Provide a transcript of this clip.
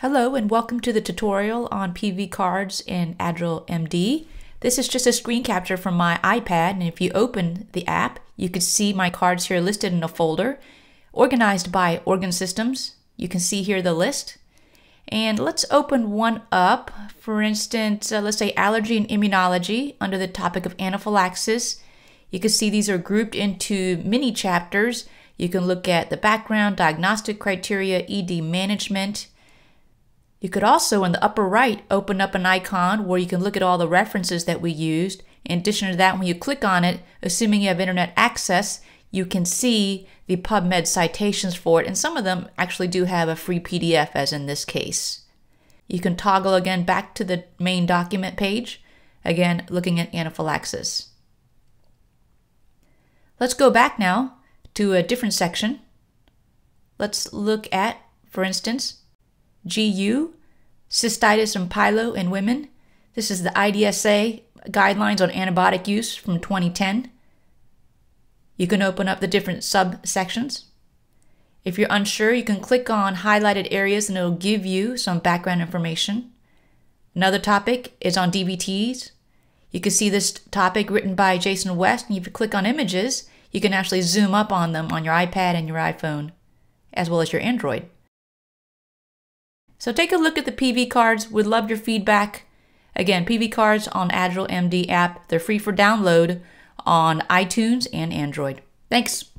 Hello and welcome to the tutorial on PV cards in Agile MD. This is just a screen capture from my iPad and if you open the app you can see my cards here listed in a folder organized by organ systems. You can see here the list. And let's open one up. For instance, uh, let's say allergy and immunology under the topic of anaphylaxis. You can see these are grouped into mini chapters. You can look at the background, diagnostic criteria, ED management, you could also, in the upper right, open up an icon where you can look at all the references that we used. In addition to that, when you click on it, assuming you have internet access, you can see the PubMed citations for it, and some of them actually do have a free PDF, as in this case. You can toggle again back to the main document page, again looking at anaphylaxis. Let's go back now to a different section. Let's look at, for instance, GU, cystitis and pyelo in women. This is the IDSA guidelines on antibiotic use from 2010. You can open up the different subsections. If you're unsure, you can click on highlighted areas and it'll give you some background information. Another topic is on DVTs. You can see this topic written by Jason West, and if you click on images, you can actually zoom up on them on your iPad and your iPhone, as well as your Android. So take a look at the PV cards. We'd love your feedback. Again, PV cards on Agile MD app. They're free for download on iTunes and Android. Thanks.